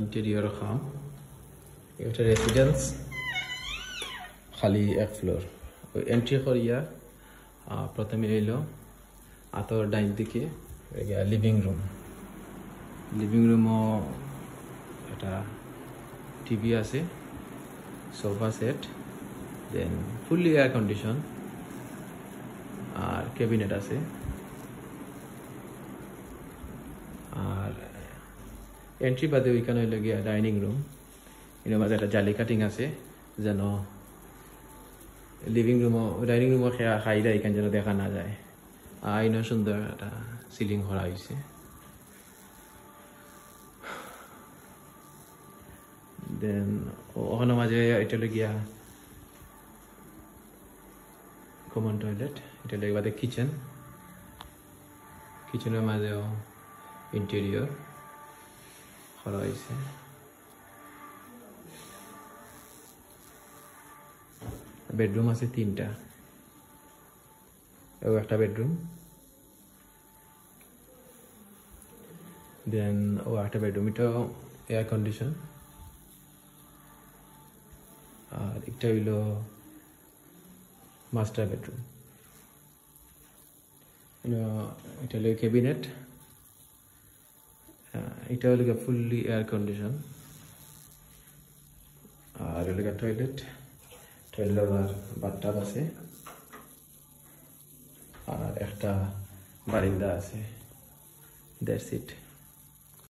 Interior খাম। এটা residence খালি এক ফ্লোর ওই এন্ট্রি করিয়া প্রথমে এলো, আতর ডাইন দিকে লিভিং রুম লিভিং রুমও এটা টিভি আছে sofa set then fully air condition আর ক্যাবিনেট আছে। এন্ট্রি বাদে ওইখানে ডাইনিং রুম এর মাঝে একটা জালি কাটিং আছে যেন লিভিং রুমও ডাইনিং খেয়া খাই দেয় এখানে যেন দেখা না যায় আইনও সুন্দর একটা সিলিং করা হয়েছে দেন ওখানে মাঝে এটা কমন টয়লেট এটা লেগে বাদে কিচেন কিচেনের মাঝেও ইন্টেরিয়র করা হয়েছে। বেডরুম আছে তিনটা। ও একটা বেডরুম। দেন ও একটা বেডরুম। এটাও এয়ার কন্ডিশন আর একটা হইল মাস্টার বেডরুম এটা হলো ক্যাবিনেট এটা হলো ফুললি এয়ার কন্ডিশন আর হলো টয়লেট টয়লেট বাথটাব আছে। আর একটা বারিন্দা আছে। That's it